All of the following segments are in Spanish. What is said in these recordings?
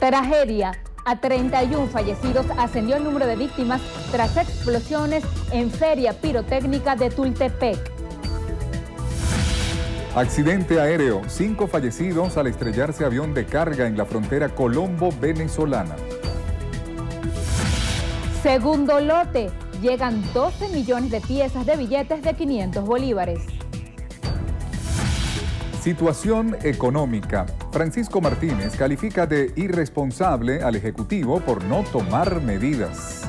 Tragedia. A 31 fallecidos ascendió el número de víctimas tras explosiones en feria pirotécnica de Tultepec. Accidente aéreo. Cinco fallecidos al estrellarse avión de carga en la frontera colombo-venezolana. Segundo lote. Llegan 12 millones de piezas de billetes de 500 bolívares. Situación económica. Francisco Martínez califica de irresponsable al Ejecutivo por no tomar medidas.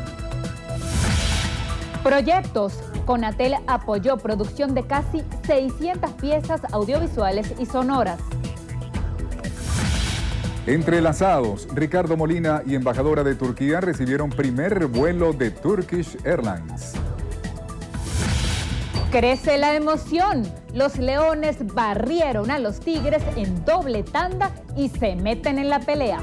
Proyectos. Conatel apoyó producción de casi 600 piezas audiovisuales y sonoras. Entrelazados, Ricardo Molina y embajadora de Turquía recibieron primer vuelo de Turkish Airlines. Crece la emoción. Los leones barrieron a los tigres en doble tanda y se meten en la pelea.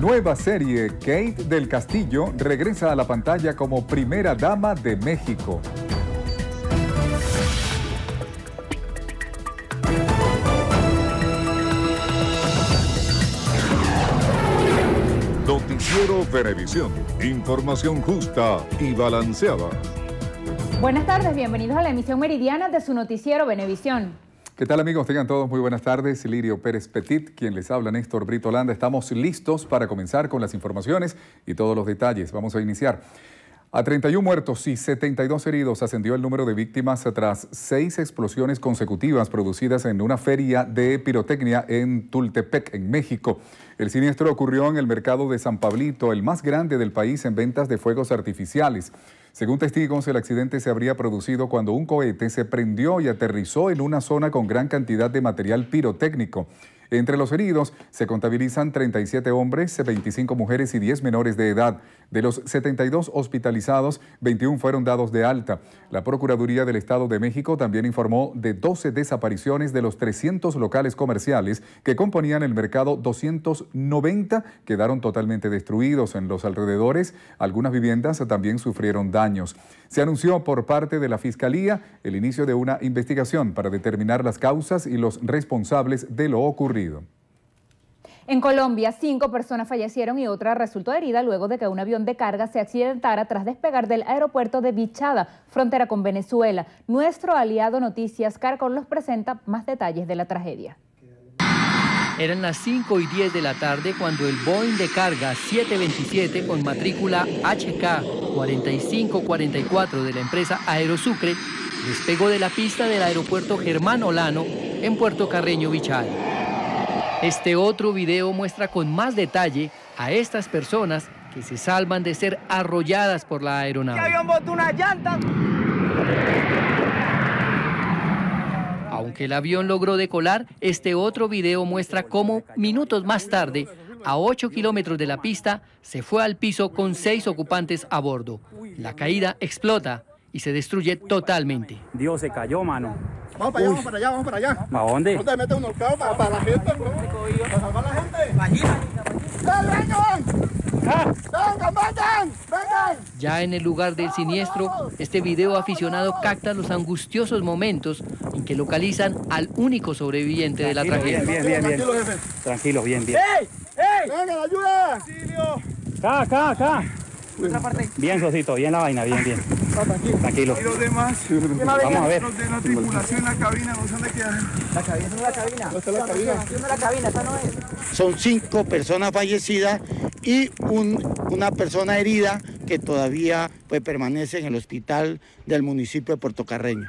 Nueva serie, Kate del Castillo regresa a la pantalla como primera dama de México. Noticiero Venevisión. Información justa y balanceada. Buenas tardes, bienvenidos a la emisión meridiana de su noticiero Venevisión. ¿Qué tal amigos? Tengan todos muy buenas tardes. Lirio Pérez Petit, quien les habla, Néstor Brito Landa. Estamos listos para comenzar con las informaciones y todos los detalles. Vamos a iniciar. A 31 muertos y 72 heridos ascendió el número de víctimas tras seis explosiones consecutivas producidas en una feria de pirotecnia en Tultepec, en México. El siniestro ocurrió en el mercado de San Pablito, el más grande del país en ventas de fuegos artificiales. Según testigos, el accidente se habría producido cuando un cohete se prendió y aterrizó en una zona con gran cantidad de material pirotécnico. Entre los heridos se contabilizan 37 hombres, 25 mujeres y 10 menores de edad. De los 72 hospitalizados, 21 fueron dados de alta. La Procuraduría del Estado de México también informó de 12 desapariciones de los 300 locales comerciales que componían el mercado 290 quedaron totalmente destruidos en los alrededores. Algunas viviendas también sufrieron daños. Se anunció por parte de la Fiscalía el inicio de una investigación para determinar las causas y los responsables de lo ocurrido. En Colombia, cinco personas fallecieron y otra resultó herida luego de que un avión de carga se accidentara tras despegar del aeropuerto de Bichada, frontera con Venezuela. Nuestro aliado Noticias Carcon nos presenta más detalles de la tragedia. Eran las 5 y 10 de la tarde cuando el Boeing de carga 727 con matrícula HK 4544 de la empresa Aerosucre despegó de la pista del aeropuerto Germán Olano en Puerto Carreño, Bichada. Este otro video muestra con más detalle a estas personas que se salvan de ser arrolladas por la aeronave. una llanta. Aunque el avión logró decolar, este otro video muestra cómo minutos más tarde, a 8 kilómetros de la pista, se fue al piso con seis ocupantes a bordo. La caída explota y se destruye totalmente. Dios se cayó, mano. Vamos para allá, vamos para allá, vamos para allá. ¿A dónde? ¿No te metes un horcado para, para la gente, bro? Para salvar a la gente. ¡Dale, vengan! ¡Vengan, vengan! ¡Vengan! Ya en el lugar del siniestro, este video aficionado capta los angustiosos momentos en que localizan al único sobreviviente de la tragedia. Bien, bien, bien, bien. Tranquilo, jefe. Tranquilo, bien, bien. ¡Ey! ¡Ey! ¡Vengan, ayuda! ¡Auxilio! Acá, acá, Bien, Sosito, bien la vaina, bien, bien. Tranquilo. ¿Y los demás? Vamos a ver. Los de la tripulación en la cabina, no sé dónde quedan. La cabina, no la cabina. ¿No está la cabina? No la cabina, esa no es. son cinco personas fallecidas y un- una persona herida que todavía pues, permanece en el hospital del municipio de Puerto Carreño.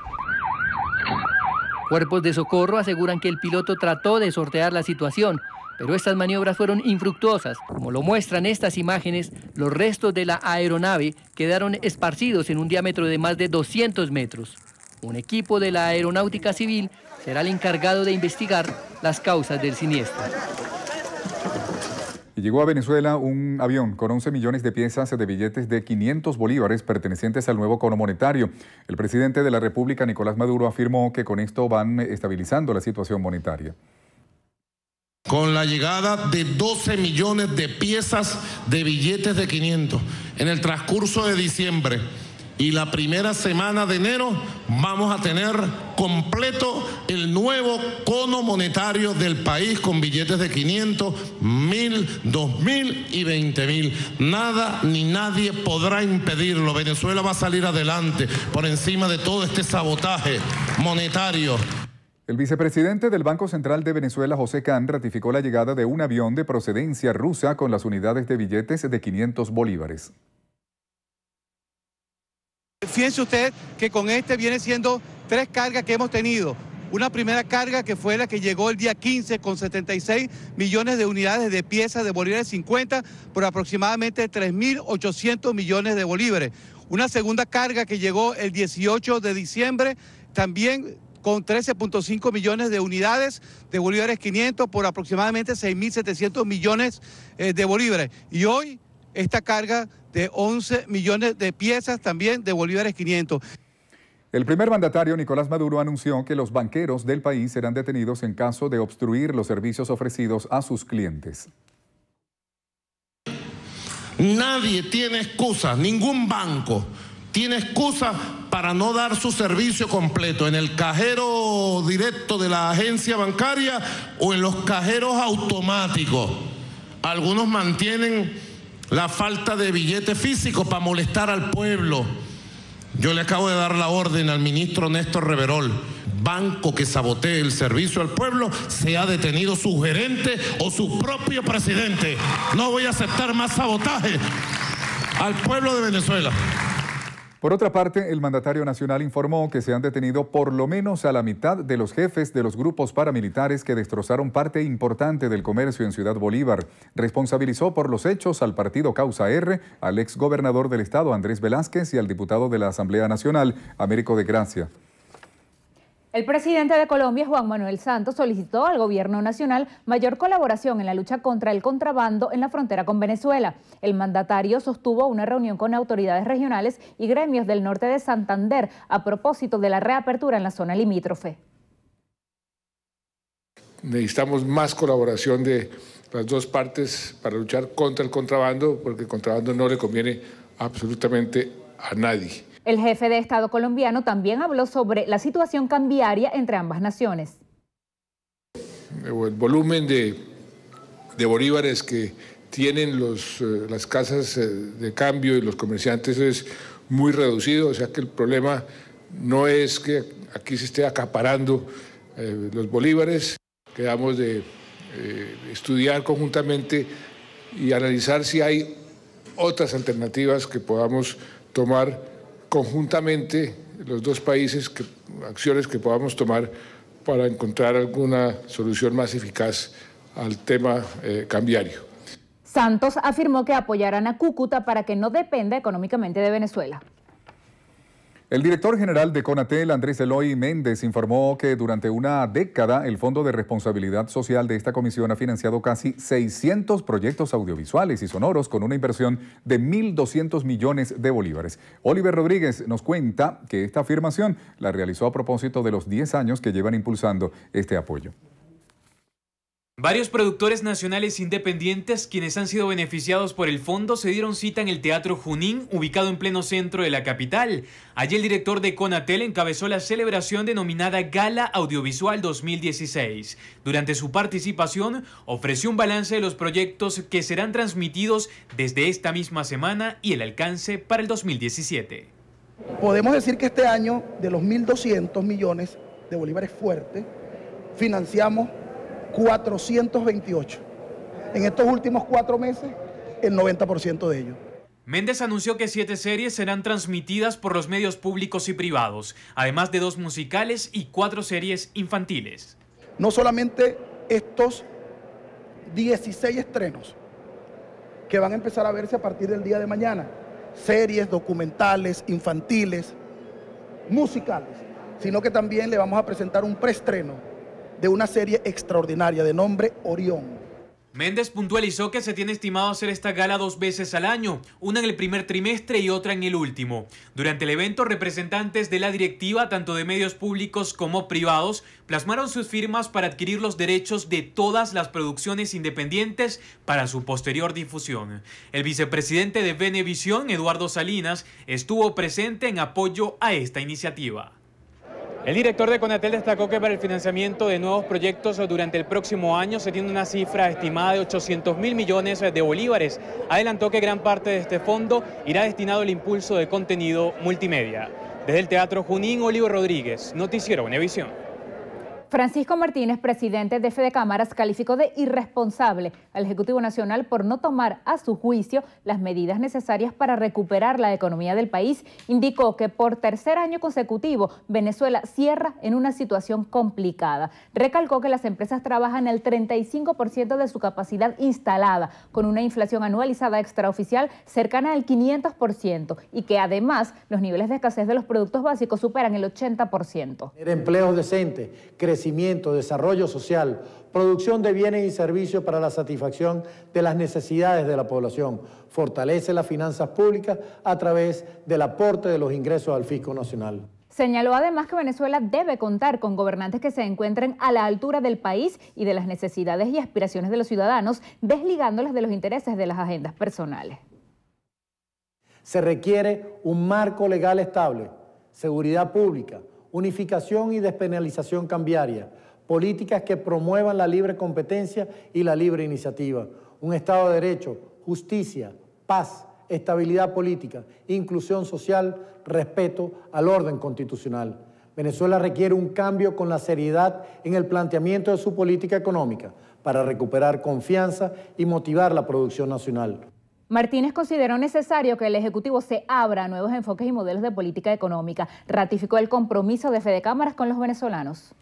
Cuerpos de socorro aseguran que el piloto trató de sortear la situación, pero estas maniobras fueron infructuosas. Como lo muestran estas imágenes, los restos de la aeronave quedaron esparcidos en un diámetro de más de 200 metros. Un equipo de la Aeronáutica Civil será el encargado de investigar las causas del siniestro. Y llegó a Venezuela un avión con 11 millones de piezas de billetes de 500 bolívares pertenecientes al nuevo cono monetario. El presidente de la República, Nicolás Maduro, afirmó que con esto van estabilizando la situación monetaria. Con la llegada de 12 millones de piezas de billetes de 500 en el transcurso de diciembre. y la primera semana de enero vamos a tener completo el nuevo cono monetario del país con billetes de 500, 1000, 2000 y 20 mil. Nada ni nadie podrá impedirlo. Venezuela va a salir adelante por encima de todo este sabotaje monetario. El vicepresidente del Banco Central de Venezuela, José Can, ratificó la llegada de un avión de procedencia rusa con las unidades de billetes de 500 bolívares. Fíjense usted que con este viene siendo tres cargas que hemos tenido. Una primera carga que fue la que llegó el día 15 con 76 millones de unidades de piezas de bolívares 50 por aproximadamente 3.800 millones de bolívares. Una segunda carga que llegó el 18 de diciembre también con 13.5 millones de unidades de bolívares 500 por aproximadamente 6.700 millones eh, de bolívares. Y hoy esta carga de 11 millones de piezas también de bolívares 500. El primer mandatario, Nicolás Maduro, anunció que los banqueros del país serán detenidos en caso de obstruir los servicios ofrecidos a sus clientes. Nadie tiene excusa, ningún banco tiene excusa para no dar su servicio completo en el cajero directo de la agencia bancaria o en los cajeros automáticos. Algunos mantienen la falta de billete físico para molestar al pueblo. Yo le acabo de dar la orden al ministro Néstor Reverol. Banco que sabotee el servicio al pueblo, se ha detenido su gerente o su propio presidente. No voy a aceptar más sabotaje al pueblo de Venezuela. Por otra parte, el mandatario nacional informó que se han detenido por lo menos a la mitad de los jefes de los grupos paramilitares que destrozaron parte importante del comercio en Ciudad Bolívar. Responsabilizó por los hechos al partido Causa R, al ex gobernador del estado Andrés Velázquez y al diputado de la Asamblea Nacional, Américo de Gracia. El presidente de Colombia, Juan Manuel Santos, solicitó al gobierno nacional mayor colaboración en la lucha contra el contrabando en la frontera con Venezuela. El mandatario sostuvo una reunión con autoridades regionales y gremios del norte de Santander a propósito de la reapertura en la zona limítrofe. Necesitamos más colaboración de las dos partes para luchar contra el contrabando, porque el contrabando no le conviene absolutamente a nadie. El jefe de Estado colombiano también habló sobre la situación cambiaria entre ambas naciones. El volumen de, bolívares que tienen eh, las casas eh, de cambio y los comerciantes es muy reducido, o sea que el problema no es que aquí se esté acaparando eh, los bolívares, quedamos de estudiar conjuntamente y analizar si hay otras alternativas que podamos tomar conjuntamente los dos países acciones que podamos tomar para encontrar alguna solución más eficaz al tema eh, cambiario. Santos afirmó que apoyarán a Cúcuta para que no dependa económicamente de Venezuela. El director general de Conatel, Andrés Eloy Méndez, informó que durante una década el Fondo de Responsabilidad Social de esta comisión ha financiado casi 600 proyectos audiovisuales y sonoros con una inversión de 1.200 millones de bolívares. Oliver Rodríguez nos cuenta que esta afirmación la realizó a propósito de los 10 años que llevan impulsando este apoyo. Varios productores nacionales independientes, quienes han sido beneficiados por el fondo, se dieron cita en el Teatro Junín, ubicado en pleno centro de la capital. Allí el director de Conatel encabezó la celebración denominada Gala Audiovisual 2016. Durante su participación, ofreció un balance de los proyectos que serán transmitidos desde esta misma semana y el alcance para el 2017. Podemos decir que este año, de los 1.200 millones de bolívares fuertes, financiamos 428. En estos últimos cuatro meses, el 90% de ellos. Méndez anunció que siete series serán transmitidas por los medios públicos y privados, además de dos musicales y cuatro series infantiles. No solamente estos 16 estrenos que van a empezar a verse a partir del día de mañana, series, documentales, infantiles, musicales, sino que también le vamos a presentar un preestreno de una serie extraordinaria de nombre Orión. Méndez puntualizó que se tiene estimado hacer esta gala dos veces al año, una en el primer trimestre y otra en el último. Durante el evento, representantes de la directiva, tanto de medios públicos como privados, plasmaron sus firmas para adquirir los derechos de todas las producciones independientes para su posterior difusión. El vicepresidente de Venevisión, Eduardo Salinas, estuvo presente en apoyo a esta iniciativa. El director de Conatel destacó que para el financiamiento de nuevos proyectos durante el próximo año se tiene una cifra estimada de 800 mil millones de bolívares. Adelantó que gran parte de este fondo irá destinado al impulso de contenido multimedia. Desde el Teatro Junín, Olivo Rodríguez, Noticiero Univisión. Francisco Martínez, presidente de Fede Cámaras, calificó de irresponsable al Ejecutivo Nacional por no tomar a su juicio las medidas necesarias para recuperar la economía del país. Indicó que por tercer año consecutivo Venezuela cierra en una situación complicada. Recalcó que las empresas trabajan el 35% de su capacidad instalada, con una inflación anualizada extraoficial cercana al 500% y que además los niveles de escasez de los productos básicos superan el 80%. Empleo decente, crecimiento, desarrollo social, producción de bienes y servicios para la satisfacción de las necesidades de la población, fortalece las finanzas públicas a través del aporte de los ingresos al fisco nacional. Señaló además que Venezuela debe contar con gobernantes que se encuentren a la altura del país y de las necesidades y aspiraciones de los ciudadanos, desligándolas de los intereses de las agendas personales. Se requiere un marco legal estable, seguridad pública, unificación y despenalización cambiaria, políticas que promuevan la libre competencia y la libre iniciativa, un Estado de Derecho, justicia, paz, estabilidad política, inclusión social, respeto al orden constitucional. Venezuela requiere un cambio con la seriedad en el planteamiento de su política económica para recuperar confianza y motivar la producción nacional. Martínez consideró necesario que el Ejecutivo se abra a nuevos enfoques y modelos de política económica. Ratificó el compromiso de Fede Cámaras con los venezolanos.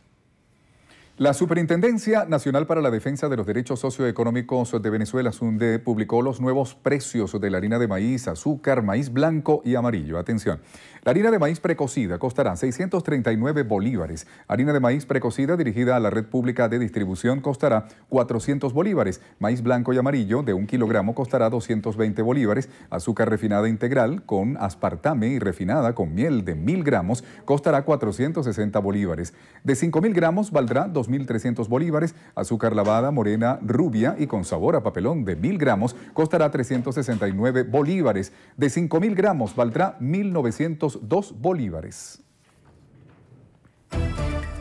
La Superintendencia Nacional para la Defensa de los Derechos Socioeconómicos de Venezuela, SUNDE, publicó los nuevos precios de la harina de maíz, azúcar, maíz blanco y amarillo. Atención, la harina de maíz precocida costará 639 bolívares. Harina de maíz precocida dirigida a la red pública de distribución costará 400 bolívares. Maíz blanco y amarillo de un kilogramo costará 220 bolívares. Azúcar refinada integral con aspartame y refinada con miel de 1000 gramos costará 460 bolívares. De 5000 gramos valdrá 2 2.300 bolívares, azúcar lavada, morena, rubia y con sabor a papelón de 1.000 gramos costará 369 bolívares. De 5.000 gramos valdrá 1.902 bolívares.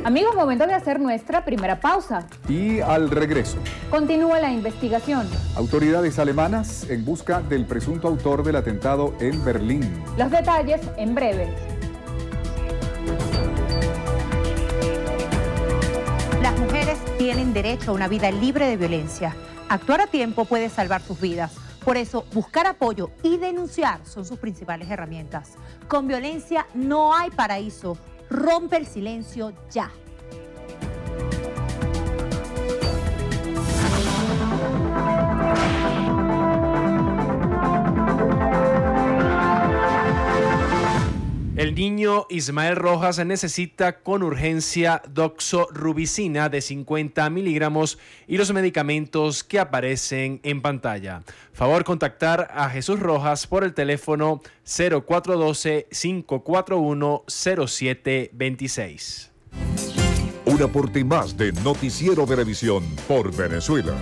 Amigos, momento de hacer nuestra primera pausa. Y al regreso. Continúa la investigación. Autoridades alemanas en busca del presunto autor del atentado en Berlín. Los detalles en breve. Mujeres tienen derecho a una vida libre de violencia. Actuar a tiempo puede salvar sus vidas. Por eso, buscar apoyo y denunciar son sus principales herramientas. Con violencia no hay paraíso. Rompe el silencio ya. El niño Ismael Rojas necesita con urgencia doxorubicina de 50 miligramos y los medicamentos que aparecen en pantalla. Favor contactar a Jesús Rojas por el teléfono 0412-541-0726. Un aporte más de Noticiero Televisión por Venezuela.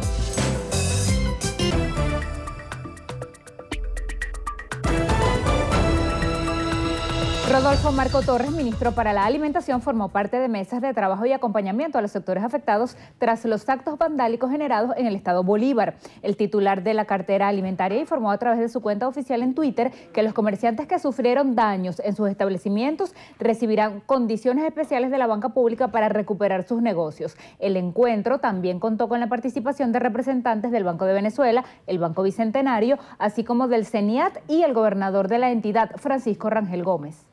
Rodolfo Marco Torres, ministro para la Alimentación, formó parte de mesas de trabajo y acompañamiento a los sectores afectados tras los actos vandálicos generados en el estado Bolívar. El titular de la cartera alimentaria informó a través de su cuenta oficial en Twitter que los comerciantes que sufrieron daños en sus establecimientos recibirán condiciones especiales de la banca pública para recuperar sus negocios. El encuentro también contó con la participación de representantes del Banco de Venezuela, el Banco Bicentenario, así como del CENIAT y el gobernador de la entidad, Francisco Rangel Gómez.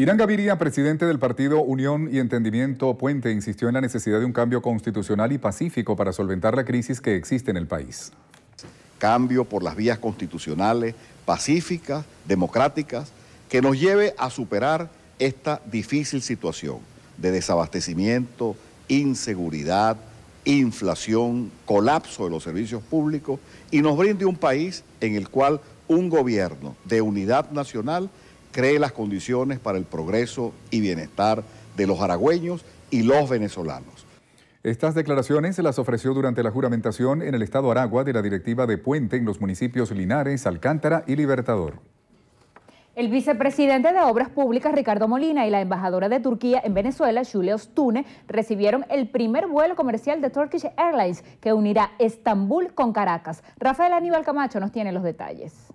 Irán Gaviria, presidente del partido Unión y Entendimiento Puente, insistió en la necesidad de un cambio constitucional y pacífico para solventar la crisis que existe en el país. Cambio por las vías constitucionales, pacíficas, democráticas, que nos lleve a superar esta difícil situación de desabastecimiento, inseguridad, inflación, colapso de los servicios públicos y nos brinde un país en el cual un gobierno de unidad nacional cree las condiciones para el progreso y bienestar de los aragüeños y los venezolanos. Estas declaraciones se las ofreció durante la juramentación en el Estado Aragua de la directiva de Puente en los municipios Linares, Alcántara y Libertador. El vicepresidente de Obras Públicas, Ricardo Molina, y la embajadora de Turquía en Venezuela, Julia Ostune, recibieron el primer vuelo comercial de Turkish Airlines que unirá Estambul con Caracas. Rafael Aníbal Camacho nos tiene los detalles.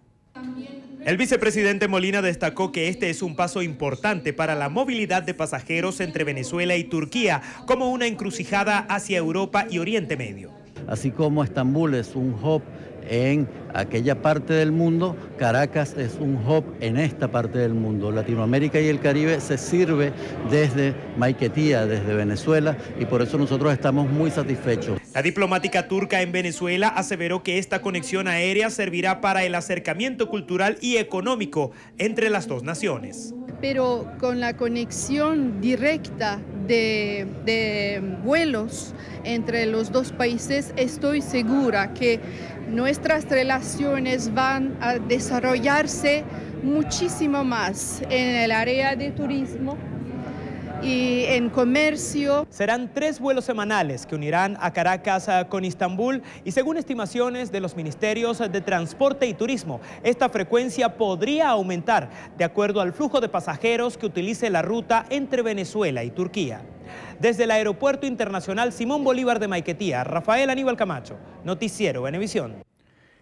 El vicepresidente Molina destacó que este es un paso importante para la movilidad de pasajeros entre Venezuela y Turquía, como una encrucijada hacia Europa y Oriente Medio. Así como Estambul es un hub en aquella parte del mundo, Caracas es un hub en esta parte del mundo. Latinoamérica y el Caribe se sirve desde Maiquetía, desde Venezuela, y por eso nosotros estamos muy satisfechos. La diplomática turca en Venezuela aseveró que esta conexión aérea servirá para el acercamiento cultural y económico entre las dos naciones. Pero con la conexión directa de, de vuelos entre los dos países, estoy segura que nuestras relaciones van a desarrollarse muchísimo más en el área de turismo y en comercio. Serán tres vuelos semanales que unirán a Caracas con Istambul y según estimaciones de los ministerios de Transporte y Turismo, esta frecuencia podría aumentar de acuerdo al flujo de pasajeros que utilice la ruta entre Venezuela y Turquía. Desde el Aeropuerto Internacional Simón Bolívar de Maiquetía, Rafael Aníbal Camacho, Noticiero Venevisión.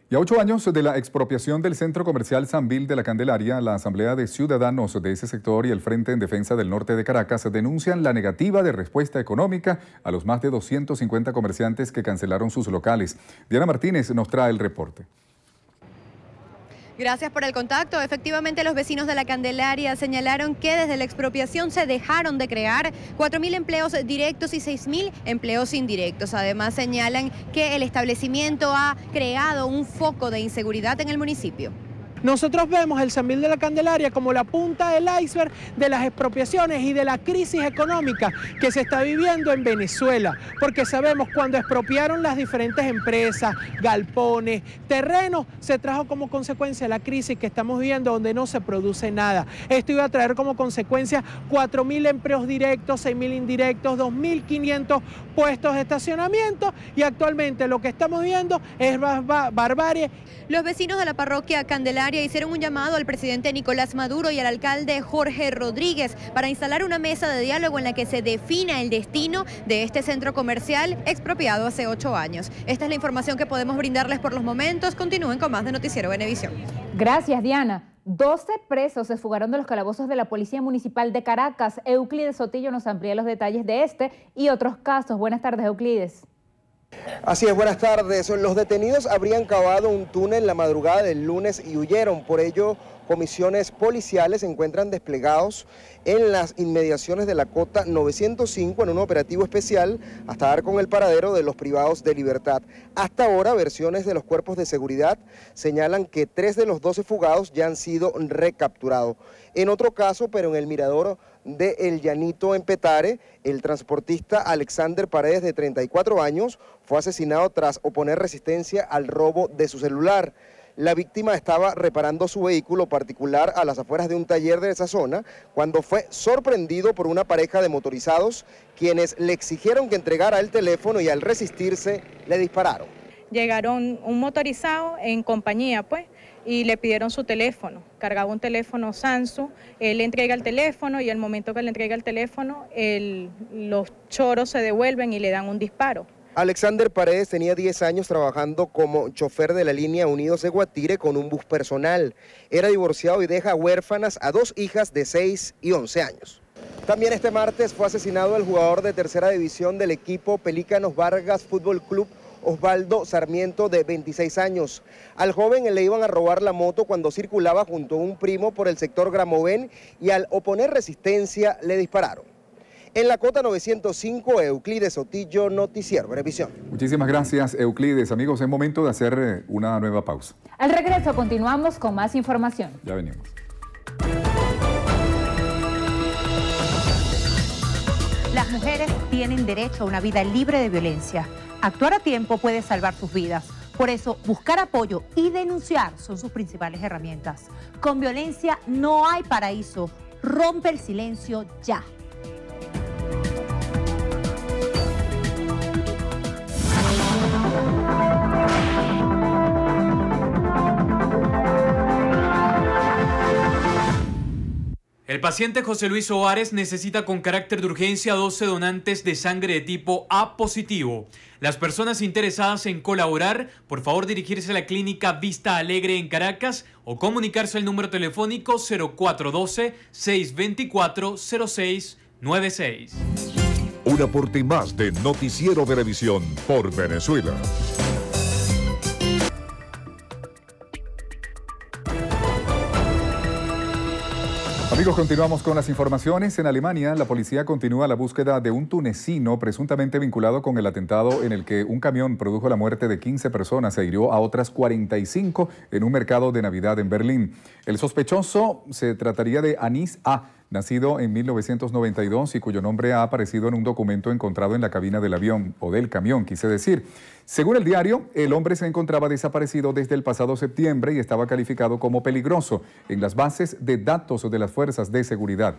Y a ocho años de la expropiación del centro comercial Sanvil de la Candelaria, la Asamblea de Ciudadanos de ese sector y el Frente en Defensa del Norte de Caracas denuncian la negativa de respuesta económica a los más de 250 comerciantes que cancelaron sus locales. Diana Martínez nos trae el reporte. Gracias por el contacto. Efectivamente, los vecinos de la Candelaria señalaron que desde la expropiación se dejaron de crear 4.000 empleos directos y 6.000 empleos indirectos. Además, señalan que el establecimiento ha creado un foco de inseguridad en el municipio. Nosotros vemos el San de la Candelaria como la punta del iceberg de las expropiaciones y de la crisis económica que se está viviendo en Venezuela, porque sabemos cuando expropiaron las diferentes empresas, galpones, terrenos, se trajo como consecuencia la crisis que estamos viviendo donde no se produce nada. Esto iba a traer como consecuencia 4.000 empleos directos, 6.000 indirectos, 2.500 puestos de estacionamiento y actualmente lo que estamos viendo es barbarie. Los vecinos de la parroquia Candelaria hicieron un llamado al presidente Nicolás Maduro y al alcalde Jorge Rodríguez para instalar una mesa de diálogo en la que se defina el destino de este centro comercial expropiado hace ocho años. Esta es la información que podemos brindarles por los momentos. Continúen con más de Noticiero Venevisión. Gracias, Diana. 12 presos se fugaron de los calabozos de la Policía Municipal de Caracas. Euclides Sotillo nos amplía los detalles de este y otros casos. Buenas tardes, Euclides. Así es, buenas tardes. Los detenidos habrían cavado un túnel la madrugada del lunes y huyeron. Por ello, comisiones policiales se encuentran desplegados en las inmediaciones de la cota 905 en un operativo especial hasta dar con el paradero de los privados de libertad. Hasta ahora, versiones de los cuerpos de seguridad señalan que tres de los 12 fugados ya han sido recapturados. En otro caso, pero en el mirador de El Llanito en Petare, el transportista Alexander Paredes, de 34 años, fue asesinado tras oponer resistencia al robo de su celular. La víctima estaba reparando su vehículo particular a las afueras de un taller de esa zona cuando fue sorprendido por una pareja de motorizados quienes le exigieron que entregara el teléfono y al resistirse le dispararon. Llegaron un motorizado en compañía, pues, y le pidieron su teléfono. Cargaba un teléfono Samsung, él entrega el teléfono y al momento que le entrega el teléfono, los choros se devuelven y le dan un disparo. Alexander Paredes tenía 10 años trabajando como chofer de la línea Unidos de Guatire con un bus personal. Era divorciado y deja huérfanas a dos hijas de 6 y 11 años. También este martes fue asesinado el jugador de tercera división del equipo Pelícanos Vargas Fútbol Club, Osvaldo Sarmiento, de 26 años. Al joven le iban a robar la moto cuando circulaba junto a un primo por el sector Gramovén y al oponer resistencia le dispararon. En la cota 905, Euclides Sotillo, Noticiero Revisión. Muchísimas gracias, Euclides. Amigos, es momento de hacer eh, una nueva pausa. Al regreso continuamos con más información. Ya venimos. Mujeres tienen derecho a una vida libre de violencia. Actuar a tiempo puede salvar sus vidas. Por eso, buscar apoyo y denunciar son sus principales herramientas. Con violencia no hay paraíso. Rompe el silencio ya. El paciente José Luis Ovares necesita con carácter de urgencia 12 donantes de sangre de tipo A positivo. Las personas interesadas en colaborar, por favor dirigirse a la clínica Vista Alegre en Caracas o comunicarse al número telefónico 0412-624-0696. Un aporte más de Noticiero de Revisión por Venezuela. Continuamos con las informaciones. En Alemania, la policía continúa la búsqueda de un tunecino presuntamente vinculado con el atentado en el que un camión produjo la muerte de 15 personas e hirió a otras 45 en un mercado de Navidad en Berlín. El sospechoso se trataría de Anis A nacido en 1992 y cuyo nombre ha aparecido en un documento encontrado en la cabina del avión o del camión, quise decir. Según el diario, el hombre se encontraba desaparecido desde el pasado septiembre y estaba calificado como peligroso en las bases de datos de las fuerzas de seguridad.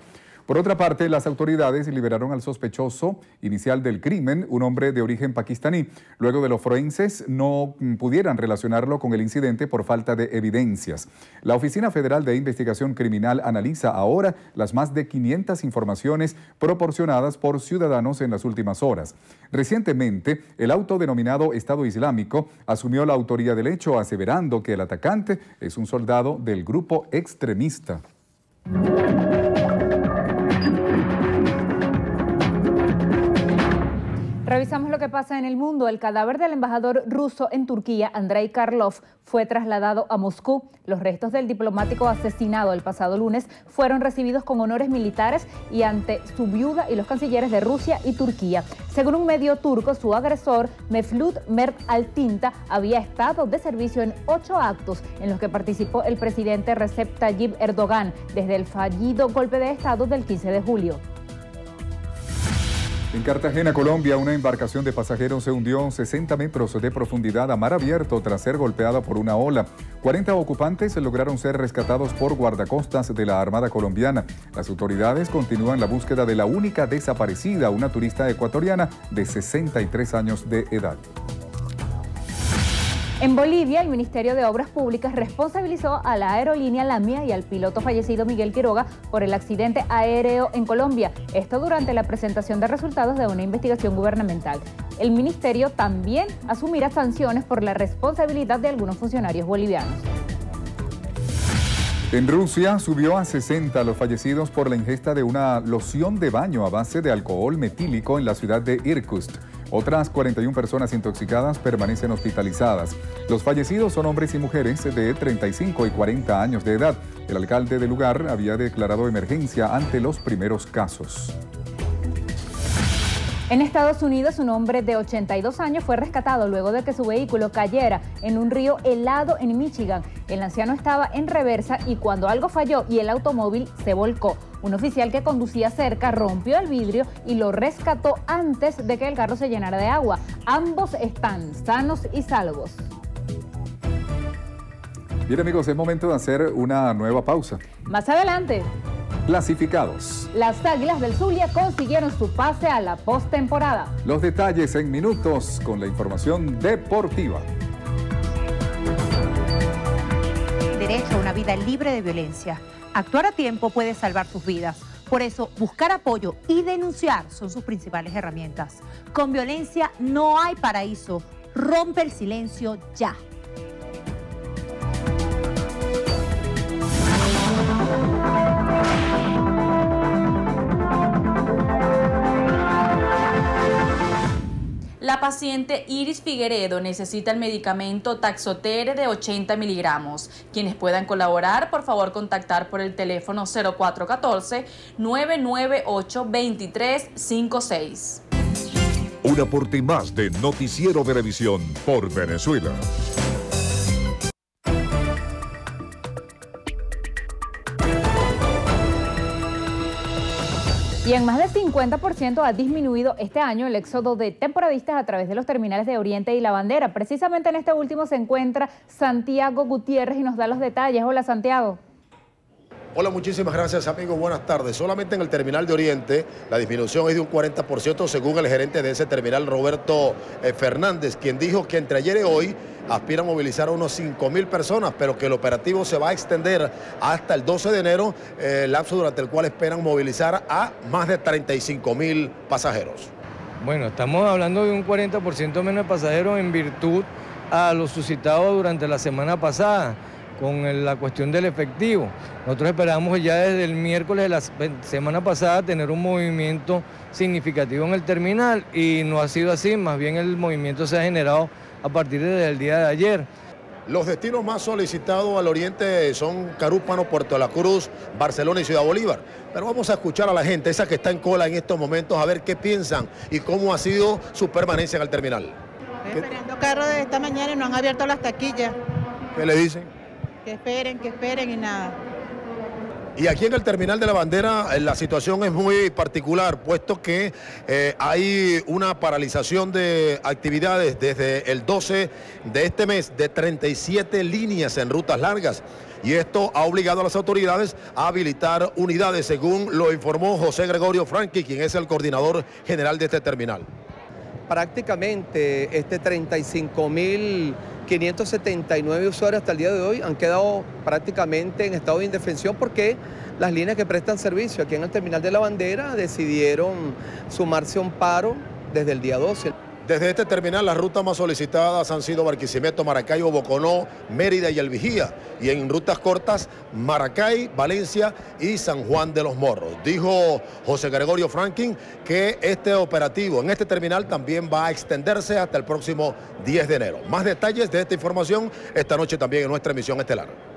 Por otra parte, las autoridades liberaron al sospechoso inicial del crimen, un hombre de origen pakistaní, luego de los forenses no pudieran relacionarlo con el incidente por falta de evidencias. La Oficina Federal de Investigación Criminal analiza ahora las más de 500 informaciones proporcionadas por ciudadanos en las últimas horas. Recientemente, el autodenominado Estado Islámico asumió la autoría del hecho, aseverando que el atacante es un soldado del grupo extremista. Revisamos lo que pasa en el mundo. El cadáver del embajador ruso en Turquía, Andrei Karlov, fue trasladado a Moscú. Los restos del diplomático asesinado el pasado lunes fueron recibidos con honores militares y ante su viuda y los cancilleres de Rusia y Turquía. Según un medio turco, su agresor, Meflut Mert Altinta, había estado de servicio en ocho actos en los que participó el presidente Recep Tayyip Erdogan desde el fallido golpe de Estado del 15 de julio. En Cartagena, Colombia, una embarcación de pasajeros se hundió 60 metros de profundidad a mar abierto tras ser golpeada por una ola. 40 ocupantes lograron ser rescatados por guardacostas de la Armada colombiana. Las autoridades continúan la búsqueda de la única desaparecida, una turista ecuatoriana de 63 años de edad. En Bolivia, el Ministerio de Obras Públicas responsabilizó a la aerolínea Lamia y al piloto fallecido Miguel Quiroga por el accidente aéreo en Colombia. Esto durante la presentación de resultados de una investigación gubernamental. El ministerio también asumirá sanciones por la responsabilidad de algunos funcionarios bolivianos. En Rusia subió a 60 los fallecidos por la ingesta de una loción de baño a base de alcohol metílico en la ciudad de Irkutsk. Otras 41 personas intoxicadas permanecen hospitalizadas. Los fallecidos son hombres y mujeres de 35 y 40 años de edad. El alcalde del lugar había declarado emergencia ante los primeros casos. En Estados Unidos, un hombre de 82 años fue rescatado luego de que su vehículo cayera en un río helado en Michigan. El anciano estaba en reversa y cuando algo falló y el automóvil se volcó. Un oficial que conducía cerca rompió el vidrio y lo rescató antes de que el carro se llenara de agua. Ambos están sanos y salvos. Bien amigos, es momento de hacer una nueva pausa. Más adelante. Clasificados. Las Águilas del Zulia consiguieron su pase a la postemporada. Los detalles en minutos con la información deportiva. Derecho a una vida libre de violencia. Actuar a tiempo puede salvar sus vidas. Por eso, buscar apoyo y denunciar son sus principales herramientas. Con violencia no hay paraíso. Rompe el silencio ya. La paciente Iris Figueredo necesita el medicamento Taxotere de 80 miligramos. Quienes puedan colaborar, por favor contactar por el teléfono 0414-998-2356. Un aporte más de Noticiero de Revisión por Venezuela. Y en más del 50% ha disminuido este año el éxodo de temporadistas a través de los terminales de Oriente y La Bandera. Precisamente en este último se encuentra Santiago Gutiérrez y nos da los detalles. Hola Santiago. Hola, muchísimas gracias amigos, buenas tardes. Solamente en el terminal de Oriente la disminución es de un 40% según el gerente de ese terminal, Roberto eh, Fernández, quien dijo que entre ayer y hoy aspira a movilizar a unos 5 mil personas, pero que el operativo se va a extender hasta el 12 de enero, eh, lapso durante el cual esperan movilizar a más de 35 mil pasajeros. Bueno, estamos hablando de un 40% menos de pasajeros en virtud a lo suscitado durante la semana pasada con la cuestión del efectivo. Nosotros esperamos ya desde el miércoles de la semana pasada tener un movimiento significativo en el terminal y no ha sido así, más bien el movimiento se ha generado a partir del día de ayer. Los destinos más solicitados al oriente son Carúpano, Puerto La Cruz, Barcelona y Ciudad Bolívar. Pero vamos a escuchar a la gente, esa que está en cola en estos momentos, a ver qué piensan y cómo ha sido su permanencia en el terminal. Estoy esperando carro de esta mañana y no han abierto las taquillas. ¿Qué le dicen? Que esperen, que esperen y nada. Y aquí en el terminal de la bandera eh, la situación es muy particular, puesto que eh, hay una paralización de actividades desde el 12 de este mes de 37 líneas en rutas largas. Y esto ha obligado a las autoridades a habilitar unidades, según lo informó José Gregorio Franqui, quien es el coordinador general de este terminal. Prácticamente este 35 mil 579 usuarios hasta el día de hoy han quedado prácticamente en estado de indefensión porque las líneas que prestan servicio aquí en el terminal de la bandera decidieron sumarse a un paro desde el día 12. Desde este terminal las rutas más solicitadas han sido Barquisimeto, Maracaibo, Boconó, Mérida y El Vigía. Y en rutas cortas, Maracay, Valencia y San Juan de los Morros. Dijo José Gregorio Franklin que este operativo en este terminal también va a extenderse hasta el próximo 10 de enero. Más detalles de esta información esta noche también en nuestra emisión estelar.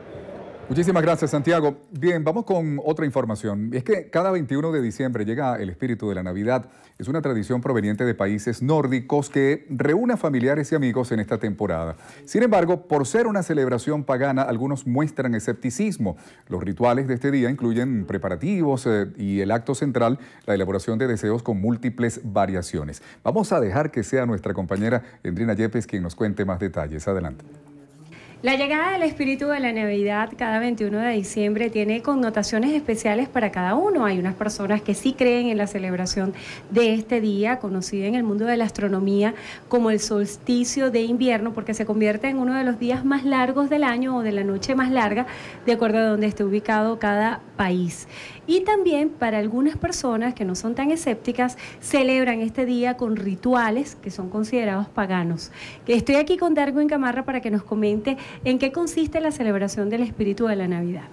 Muchísimas gracias, Santiago. Bien, vamos con otra información. Es que cada 21 de diciembre llega el espíritu de la Navidad. Es una tradición proveniente de países nórdicos que reúne a familiares y amigos en esta temporada. Sin embargo, por ser una celebración pagana, algunos muestran escepticismo. Los rituales de este día incluyen preparativos eh, y el acto central, la elaboración de deseos con múltiples variaciones. Vamos a dejar que sea nuestra compañera Endrina Yepes quien nos cuente más detalles. Adelante. La llegada del espíritu de la Navidad cada 21 de diciembre tiene connotaciones especiales para cada uno. Hay unas personas que sí creen en la celebración de este día, conocida en el mundo de la astronomía como el solsticio de invierno, porque se convierte en uno de los días más largos del año o de la noche más larga, de acuerdo a donde esté ubicado cada país. Y también para algunas personas que no son tan escépticas, celebran este día con rituales que son considerados paganos. Estoy aquí con Darwin Camarra para que nos comente en qué consiste la celebración del espíritu de la Navidad.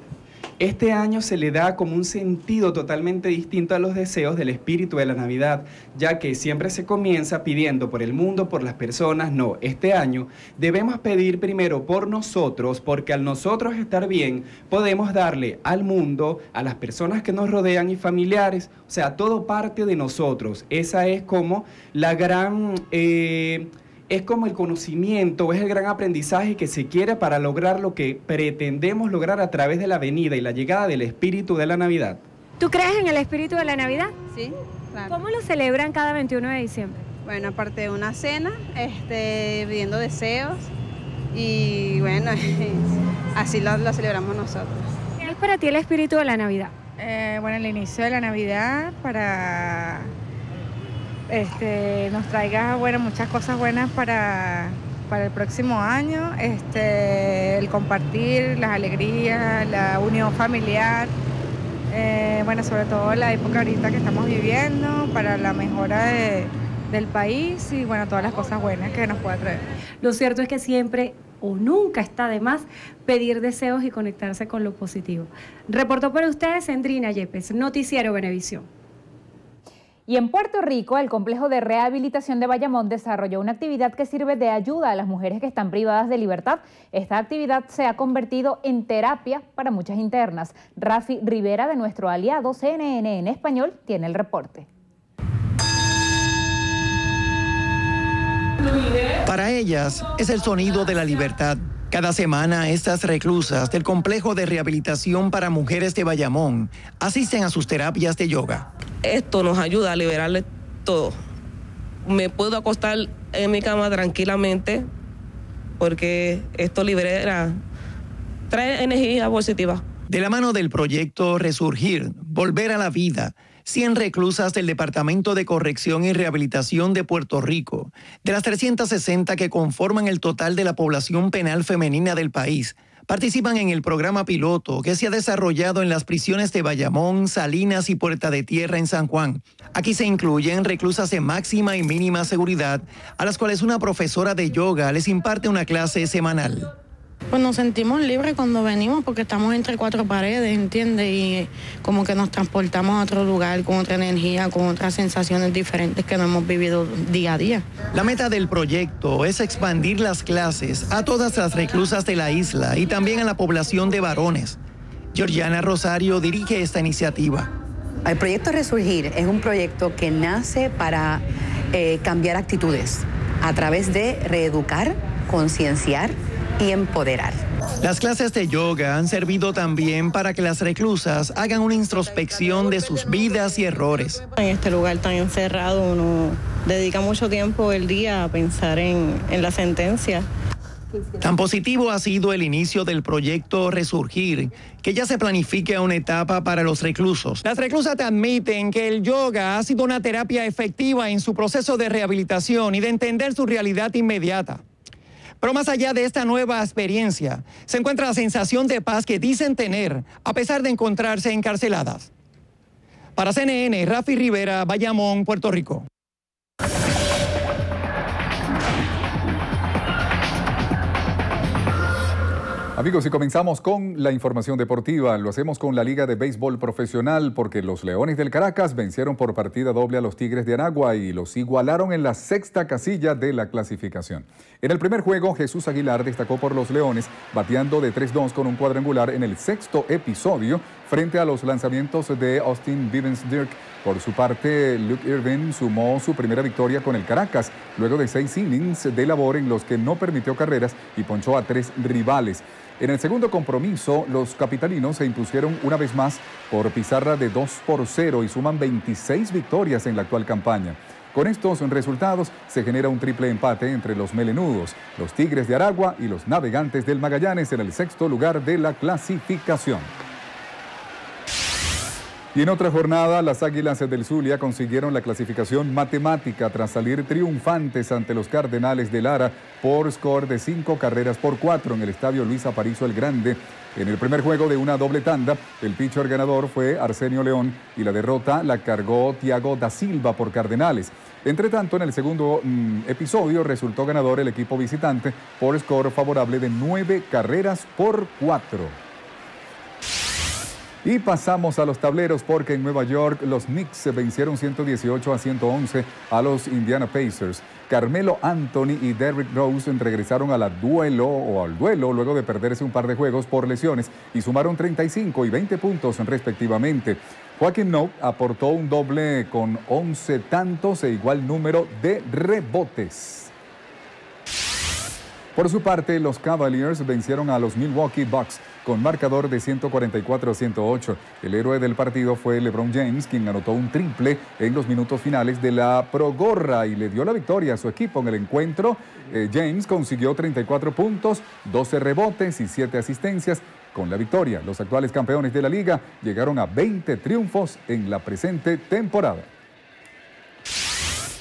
Este año se le da como un sentido totalmente distinto a los deseos del espíritu de la Navidad, ya que siempre se comienza pidiendo por el mundo, por las personas. No, este año debemos pedir primero por nosotros, porque al nosotros estar bien, podemos darle al mundo, a las personas que nos rodean y familiares, o sea, todo parte de nosotros. Esa es como la gran... Eh, es como el conocimiento, es el gran aprendizaje que se quiere para lograr lo que pretendemos lograr a través de la venida y la llegada del espíritu de la Navidad. ¿Tú crees en el espíritu de la Navidad? Sí, claro. ¿Cómo lo celebran cada 21 de diciembre? Bueno, aparte de una cena, este, pidiendo deseos y bueno, así lo, celebramos nosotros. ¿Qué es para ti el espíritu de la Navidad? Eh, bueno, el inicio de la Navidad para este, nos traiga bueno, muchas cosas buenas para, el próximo año, este, el compartir, las alegrías, la unión familiar, eh, bueno, sobre todo la época ahorita que estamos viviendo, para la mejora del país y bueno, todas las cosas buenas que nos pueda traer. Lo cierto es que siempre o nunca está de más pedir deseos y conectarse con lo positivo. Reportó para ustedes Endrina Yepes, Noticiero Benevisión. Y en Puerto Rico, el complejo de rehabilitación de Bayamón desarrolló una actividad que sirve de ayuda a las mujeres que están privadas de libertad. Esta actividad se ha convertido en terapia para muchas internas. Rafi Rivera, de nuestro aliado CNN en español, tiene el reporte. Para ellas es el sonido de la libertad. Cada semana estas reclusas del complejo de rehabilitación para mujeres de Bayamón asisten a sus terapias de yoga. Esto nos ayuda a liberarle todo. Me puedo acostar en mi cama tranquilamente porque esto libera, trae energía positiva. De la mano del proyecto Resurgir, Volver a la Vida, 100 reclusas del Departamento de Corrección y Rehabilitación de Puerto Rico, de las 360 que conforman el total de la población penal femenina del país, participan en el programa piloto que se ha desarrollado en las prisiones de Bayamón, Salinas y Puerta de Tierra en San Juan. Aquí se incluyen reclusas de máxima y mínima seguridad, a las cuales una profesora de yoga les imparte una clase semanal. Pues nos sentimos libres cuando venimos porque estamos entre cuatro paredes, ¿entiendes? Y como que nos transportamos a otro lugar con otra energía, con otras sensaciones diferentes que no hemos vivido día a día. La meta del proyecto es expandir las clases a todas las reclusas de la isla y también a la población de varones. Georgiana Rosario dirige esta iniciativa. El proyecto Resurgir es un proyecto que nace para eh, cambiar actitudes a través de reeducar, concienciar y empoderar. Las clases de yoga han servido también para que las reclusas hagan una introspección de sus vidas y errores. En este lugar tan encerrado uno dedica mucho tiempo el día a pensar en, en la sentencia. Tan positivo ha sido el inicio del proyecto Resurgir, que ya se planifica una etapa para los reclusos. Las reclusas te admiten que el yoga ha sido una terapia efectiva en su proceso de rehabilitación y de entender su realidad inmediata. Pero más allá de esta nueva experiencia, se encuentra la sensación de paz que dicen tener a pesar de encontrarse encarceladas. Para CNN, Rafi Rivera, Bayamón, Puerto Rico. Amigos, y comenzamos con la información deportiva. Lo hacemos con la Liga de Béisbol Profesional porque los Leones del Caracas vencieron por partida doble a los Tigres de Aragua y los igualaron en la sexta casilla de la clasificación. En el primer juego, Jesús Aguilar destacó por los Leones, bateando de 3-2 con un cuadrangular en el sexto episodio frente a los lanzamientos de Austin Vivens Dirk. Por su parte, Luke Irvin sumó su primera victoria con el Caracas, luego de seis innings de labor en los que no permitió carreras y ponchó a tres rivales. En el segundo compromiso, los capitalinos se impusieron una vez más por pizarra de 2 por 0 y suman 26 victorias en la actual campaña. Con estos resultados se genera un triple empate entre los melenudos, los Tigres de Aragua y los Navegantes del Magallanes en el sexto lugar de la clasificación. Y en otra jornada, las Águilas del Zulia consiguieron la clasificación matemática tras salir triunfantes ante los Cardenales de Lara por score de cinco carreras por cuatro en el estadio Luis Aparicio el Grande. En el primer juego de una doble tanda, el pitcher ganador fue Arsenio León y la derrota la cargó Tiago da Silva por Cardenales. Entre tanto, en el segundo mm, episodio resultó ganador el equipo visitante por score favorable de nueve carreras por cuatro. Y pasamos a los tableros porque en Nueva York los Knicks se vencieron 118 a 111 a los Indiana Pacers. Carmelo Anthony y Derrick Rose regresaron a la duelo o al duelo luego de perderse un par de juegos por lesiones y sumaron 35 y 20 puntos respectivamente. Joaquín No aportó un doble con 11 tantos e igual número de rebotes. Por su parte, los Cavaliers vencieron a los Milwaukee Bucks con marcador de 144 a 108. El héroe del partido fue LeBron James, quien anotó un triple en los minutos finales de la Progorra y le dio la victoria a su equipo en el encuentro. Eh, James consiguió 34 puntos, 12 rebotes y 7 asistencias. Con la victoria, los actuales campeones de la liga llegaron a 20 triunfos en la presente temporada.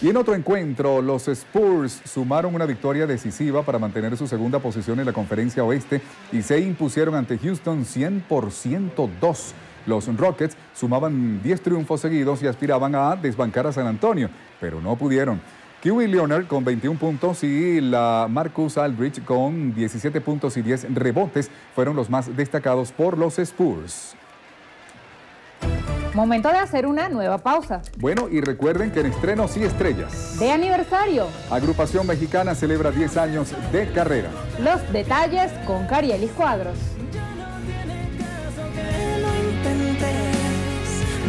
Y en otro encuentro, los Spurs sumaron una victoria decisiva para mantener su segunda posición en la conferencia oeste y se impusieron ante Houston 100 por 102. Los Rockets sumaban 10 triunfos seguidos y aspiraban a desbancar a San Antonio, pero no pudieron. Kiwi Leonard con 21 puntos y la Marcus Aldrich con 17 puntos y 10 rebotes fueron los más destacados por los Spurs. Momento de hacer una nueva pausa. Bueno, y recuerden que en estrenos y estrellas. De aniversario. Agrupación Mexicana celebra 10 años de carrera. Los detalles con Carielis Cuadros.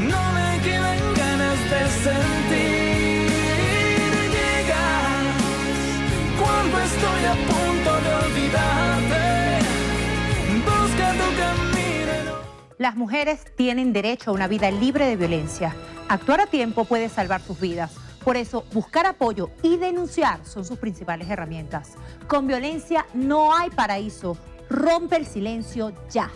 No me quedan ganas de sentir. Llegas cuando estoy a punto de olvidarte. Busca tu camino. Las mujeres tienen derecho a una vida libre de violencia. Actuar a tiempo puede salvar sus vidas. Por eso, buscar apoyo y denunciar son sus principales herramientas. Con violencia no hay paraíso. Rompe el silencio ya.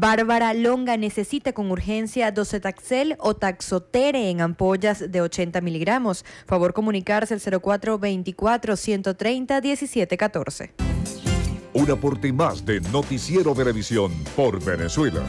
Bárbara Longa necesita con urgencia docetaxel o taxotere en ampollas de 80 miligramos. Favor comunicarse al 0424-130-1714. Un aporte más de Noticiero de Revisión por Venezuela.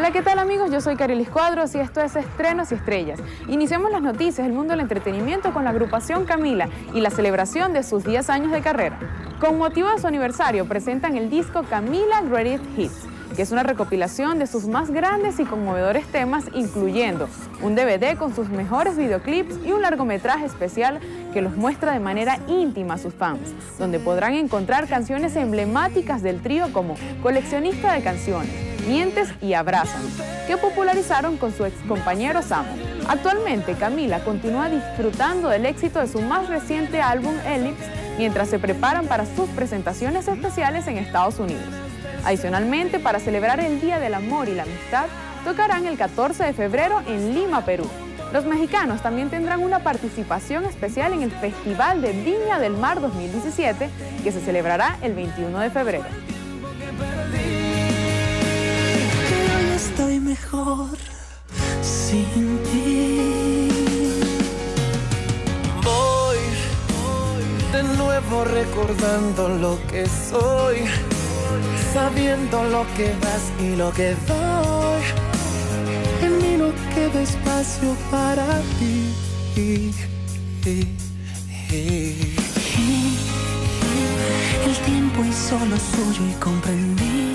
Hola, ¿qué tal amigos? Yo soy Carilis Cuadros y esto es Estrenos y Estrellas. Iniciamos las noticias del mundo del entretenimiento con la agrupación Camila y la celebración de sus 10 años de carrera. Con motivo de su aniversario presentan el disco Camila Greatest Hits, que es una recopilación de sus más grandes y conmovedores temas, incluyendo un DVD con sus mejores videoclips y un largometraje especial que los muestra de manera íntima a sus fans, donde podrán encontrar canciones emblemáticas del trío como Coleccionista de Canciones, Mientes y Abrazan, que popularizaron con su ex compañero Samo. Actualmente, Camila continúa disfrutando del éxito de su más reciente álbum Ellipse mientras se preparan para sus presentaciones especiales en Estados Unidos. Adicionalmente, para celebrar el Día del Amor y la Amistad, tocarán el 14 de febrero en Lima, Perú. Los mexicanos también tendrán una participación especial en el Festival de Viña del Mar 2017, que se celebrará el 21 de febrero. Estoy mejor. Voy de nuevo recordando lo que soy, sabiendo lo que das y lo que doy. En mí no queda espacio para ti. El tiempo hizo lo suyo y comprendí.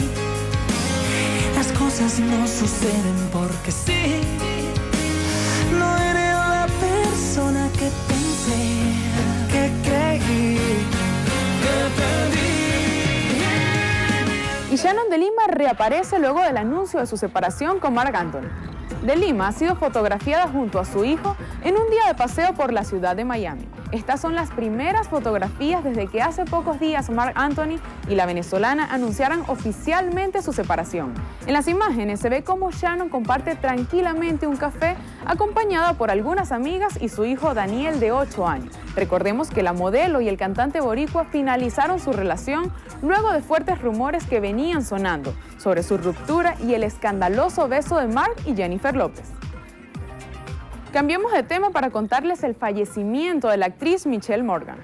Las cosas no suceden porque sí. No eres la persona que pensé, Shannon de Lima reaparece luego del anuncio de su separación con Marc Anthony. De Lima ha sido fotografiada junto a su hijo en un día de paseo por la ciudad de Miami. Estas son las primeras fotografías desde que hace pocos días Marc Anthony y la venezolana anunciaran oficialmente su separación. En las imágenes se ve cómo Shannon comparte tranquilamente un café acompañada por algunas amigas y su hijo Daniel de 8 años. Recordemos que la modelo y el cantante boricua finalizaron su relación luego de fuertes rumores que venían sonando sobre su ruptura y el escandaloso beso de Mark y Jennifer López. Cambiemos de tema para contarles el fallecimiento de la actriz Michelle Morgan,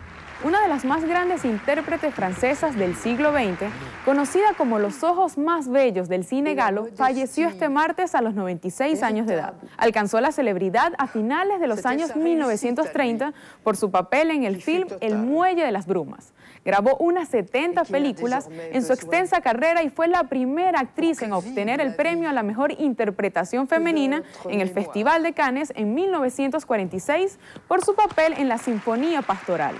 una de las más grandes intérpretes francesas del siglo XX, conocida como los ojos más bellos del cine galo, falleció este martes a los 96 años de edad. Alcanzó la celebridad a finales de los años 1930 por su papel en el film El Muelle de las Brumas. Grabó unas 70 películas en su extensa carrera y fue la primera actriz en obtener el premio a la mejor interpretación femenina en el Festival de Cannes en 1946 por su papel en la Sinfonía Pastoral.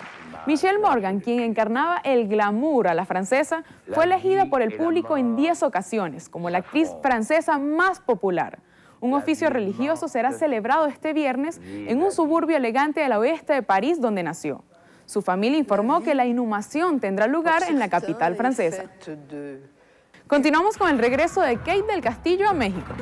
Michelle Morgan, quien encarnaba el glamour a la francesa, fue elegida por el público en 10 ocasiones como la actriz francesa más popular. Un oficio religioso será celebrado este viernes en un suburbio elegante del oeste de París donde nació. Su familia informó que la inhumación tendrá lugar en la capital francesa. Continuamos con el regreso de Kate del Castillo a México.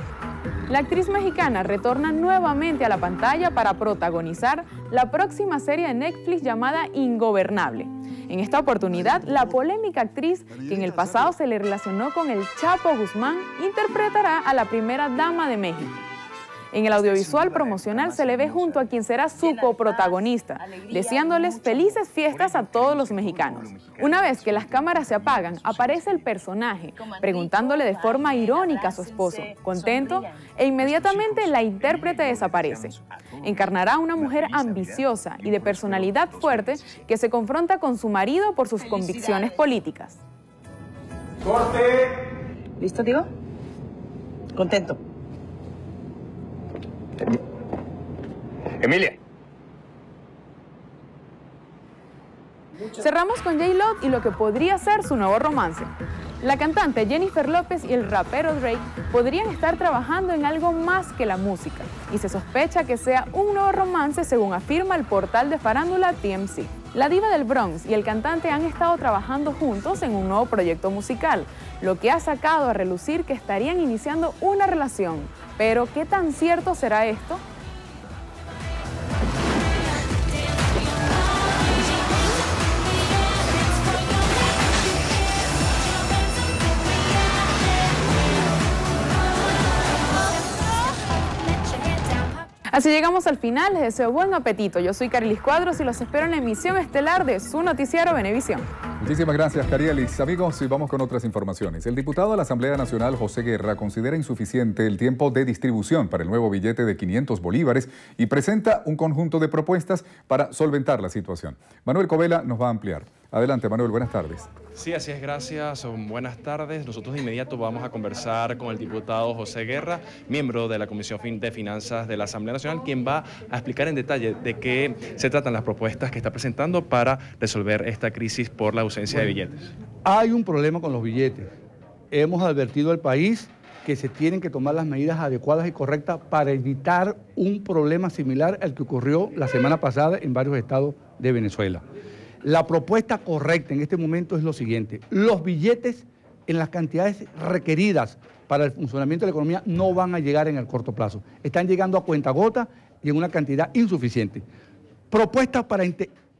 La actriz mexicana retorna nuevamente a la pantalla para protagonizar la próxima serie de Netflix llamada Ingobernable. En esta oportunidad, la polémica actriz, que en el pasado se le relacionó con el Chapo Guzmán, interpretará a la primera dama de México. En el audiovisual promocional se le ve junto a quien será su coprotagonista, deseándoles felices fiestas a todos los mexicanos. Una vez que las cámaras se apagan, aparece el personaje, preguntándole de forma irónica a su esposo, contento, e inmediatamente la intérprete desaparece. Encarnará una mujer ambiciosa y de personalidad fuerte que se confronta con su marido por sus convicciones políticas. ¿Listo, tío? Contento. Emilia. Cerramos con J. Lot y lo que podría ser su nuevo romance. La cantante Jennifer López y el rapero Drake podrían estar trabajando en algo más que la música y se sospecha que sea un nuevo romance según afirma el portal de farándula TMC. La diva del Bronx y el cantante han estado trabajando juntos en un nuevo proyecto musical, lo que ha sacado a relucir que estarían iniciando una relación. Pero, ¿qué tan cierto será esto? Así llegamos al final, les deseo buen apetito. Yo soy Carilis Cuadros y los espero en la emisión estelar de su noticiero Venevisión. Muchísimas gracias, Carielis. Amigos, y vamos con otras informaciones. El diputado de la Asamblea Nacional, José Guerra, considera insuficiente el tiempo de distribución para el nuevo billete de 500 bolívares y presenta un conjunto de propuestas para solventar la situación. Manuel Covela nos va a ampliar. Adelante, Manuel, buenas tardes. Sí, así es, gracias. Buenas tardes. Nosotros de inmediato vamos a conversar con el diputado José Guerra, miembro de la Comisión de Finanzas de la Asamblea Nacional, quien va a explicar en detalle de qué se tratan las propuestas que está presentando para resolver esta crisis por la ausencia de billetes. Hay un problema con los billetes. Hemos advertido al país que se tienen que tomar las medidas adecuadas y correctas para evitar un problema similar al que ocurrió la semana pasada en varios estados de Venezuela. La propuesta correcta en este momento es lo siguiente. Los billetes en las cantidades requeridas para el funcionamiento de la economía no van a llegar en el corto plazo. Están llegando a cuenta gota y en una cantidad insuficiente. Propuesta para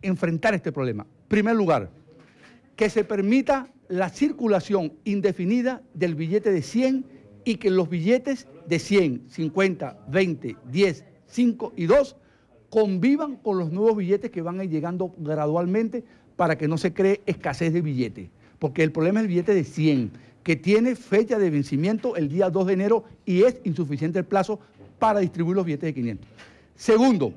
enfrentar este problema. En primer lugar, que se permita la circulación indefinida del billete de 100 y que los billetes de 100, 50, 20, 10, 5 y 2 convivan con los nuevos billetes que van a ir llegando gradualmente para que no se cree escasez de billetes. Porque el problema es el billete de 100, que tiene fecha de vencimiento el día 2 de enero y es insuficiente el plazo para distribuir los billetes de 500. Segundo,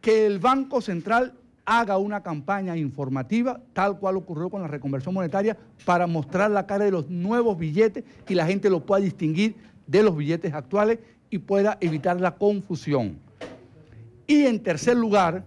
que el Banco Central haga una campaña informativa, tal cual ocurrió con la reconversión monetaria, para mostrar la cara de los nuevos billetes y la gente lo pueda distinguir de los billetes actuales y pueda evitar la confusión. Y en tercer lugar,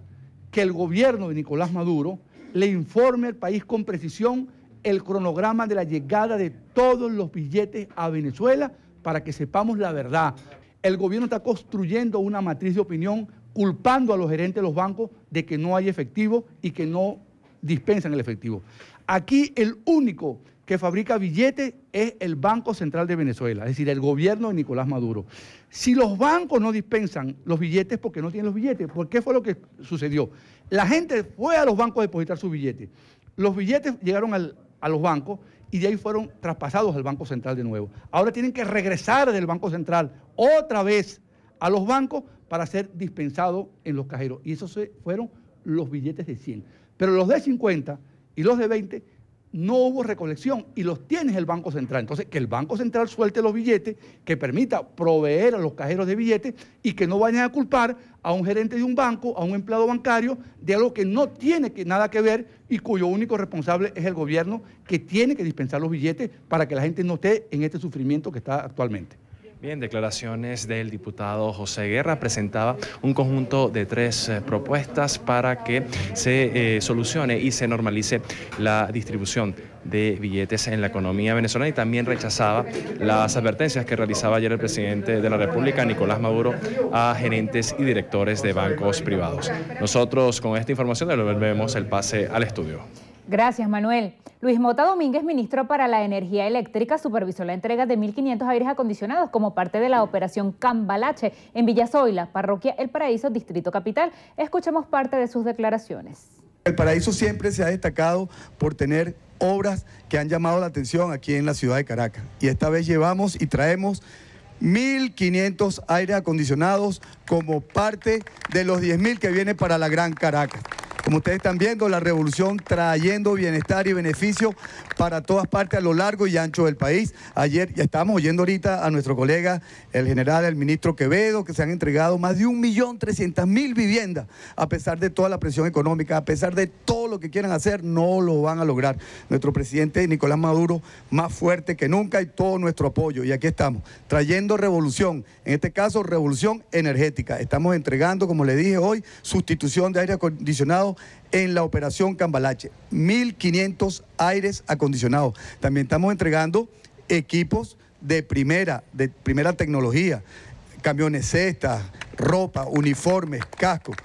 que el gobierno de Nicolás Maduro le informe al país con precisión el cronograma de la llegada de todos los billetes a Venezuela para que sepamos la verdad. El gobierno está construyendo una matriz de opinión culpando a los gerentes de los bancos de que no hay efectivo y que no dispensan el efectivo. Aquí el único que fabrica billetes es el Banco Central de Venezuela, es decir, el gobierno de Nicolás Maduro. Si los bancos no dispensan los billetes porque no tienen los billetes, ¿por qué fue lo que sucedió? La gente fue a los bancos a depositar sus billetes. Los billetes llegaron a los bancos y de ahí fueron traspasados al Banco Central de nuevo. Ahora tienen que regresar del Banco Central otra vez a los bancos para ser dispensados en los cajeros. Y esos fueron los billetes de 100. Pero los de 50 y los de 20 no hubo recolección y los tiene el Banco Central. Entonces, que el Banco Central suelte los billetes, que permita proveer a los cajeros de billetes y que no vayan a culpar a un gerente de un banco, a un empleado bancario, de algo que no tiene nada que ver y cuyo único responsable es el gobierno que tiene que dispensar los billetes para que la gente no esté en este sufrimiento que está actualmente. Bien, declaraciones del diputado José Guerra presentaba un conjunto de tres eh, propuestas para que se eh, solucione y se normalice la distribución de billetes en la economía venezolana y también rechazaba las advertencias que realizaba ayer el presidente de la República, Nicolás Maduro, a gerentes y directores de bancos privados. Nosotros con esta información devolvemos el pase al estudio. Gracias, Manuel. Luis Mota Domínguez, ministro para la Energía Eléctrica, supervisó la entrega de 1.500 aires acondicionados como parte de la operación Cambalache en Villazoila, parroquia El Paraíso, Distrito Capital. Escuchemos parte de sus declaraciones. El Paraíso siempre se ha destacado por tener obras que han llamado la atención aquí en la ciudad de Caracas. Y esta vez llevamos y traemos 1.500 aires acondicionados como parte de los 10.000 que vienen para la Gran Caracas. Como ustedes están viendo, la revolución trayendo bienestar y beneficio para todas partes a lo largo y ancho del país. Ayer ya estábamos oyendo ahorita a nuestro colega, el general, el ministro Quevedo, que se han entregado más de 1.300.000 viviendas, a pesar de toda la presión económica, a pesar de todo lo que quieran hacer, no lo van a lograr. Nuestro presidente Nicolás Maduro, más fuerte que nunca y todo nuestro apoyo. Y aquí estamos, trayendo revolución, en este caso revolución energética. Estamos entregando, como le dije hoy, sustitución de aire acondicionado en la operación Cambalache. 1.500 aires acondicionados. También estamos entregando equipos de primera, de primera tecnología, camiones cestas, ropa, uniformes, cascos.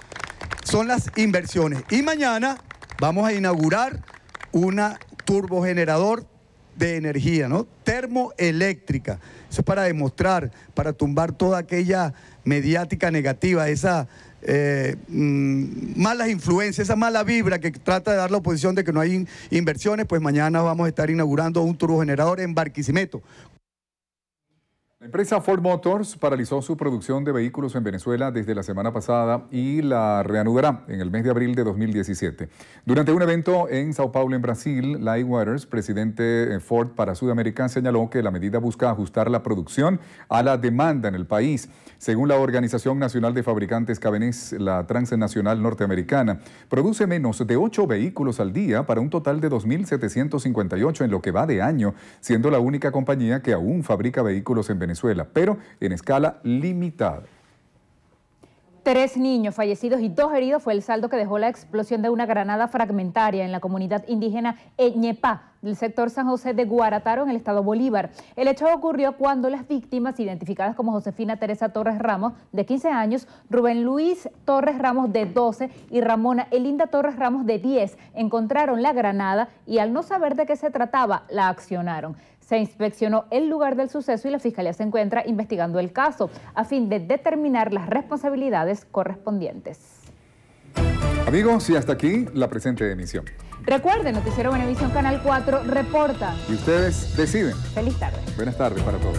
Son las inversiones. Y mañana vamos a inaugurar una turbogenerador de energía, ¿no? Termoeléctrica. Eso es para demostrar, para tumbar toda aquella mediática negativa, esa eh, mm, malas influencias, esa mala vibra que trata de dar la oposición de que no hay inversiones, pues mañana vamos a estar inaugurando un turbogenerador en Barquisimeto la empresa Ford Motors paralizó su producción de vehículos en Venezuela desde la semana pasada y la reanudará en el mes de abril de 2017. Durante un evento en Sao Paulo, en Brasil, Lai Waters, presidente Ford para Sudamérica, señaló que la medida busca ajustar la producción a la demanda en el país. Según la Organización Nacional de Fabricantes Cabenés, la transnacional norteamericana produce menos de 8 vehículos al día para un total de 2.758 en lo que va de año, siendo la única compañía que aún fabrica vehículos en Venezuela, pero en escala limitada. Tres niños fallecidos y dos heridos fue el saldo que dejó la explosión de una granada fragmentaria en la comunidad indígena Eñepá del sector San José de Guarataro en el estado Bolívar. El hecho ocurrió cuando las víctimas, identificadas como Josefina Teresa Torres Ramos, de 15 años, Rubén Luis Torres Ramos, de 12, y Ramona Elinda Torres Ramos, de 10, encontraron la granada y al no saber de qué se trataba, la accionaron. Se inspeccionó el lugar del suceso y la Fiscalía se encuentra investigando el caso a fin de determinar las responsabilidades correspondientes. Amigos, y hasta aquí la presente emisión. Recuerden, Noticiero Benevisión Canal 4 reporta. Y ustedes deciden. Feliz tarde. Buenas tardes para todos.